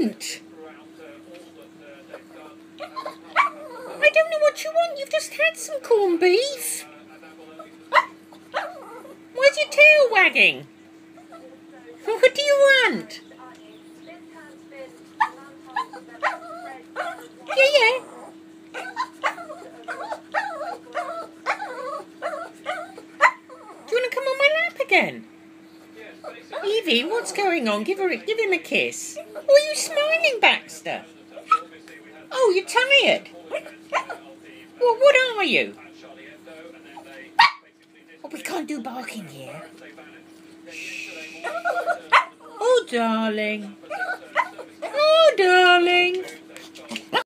want? I don't know what you want. You've just had some corned beef. Why's your tail wagging? What do you want? Yeah, yeah. Do you want to come on my lap again? Evie, what's going on? Give her, give him a kiss. Why are you smiling, Baxter? Oh, you're tired. Well, what are you? Oh, we can't do barking here. Oh, darling. Oh, darling.